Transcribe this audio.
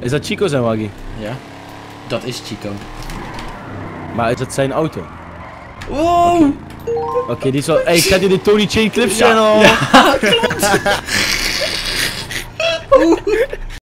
Is dat Chico zijn waggie? Ja. Dat is Chico. Maar is dat zijn auto? Wow! Oké, die is wel... Hey, gaat die de Tony Chain Clips Ja, channel? ja, klopt.